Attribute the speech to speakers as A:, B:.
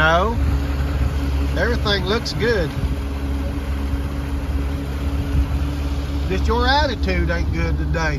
A: No. Everything looks good. Just your attitude ain't good today.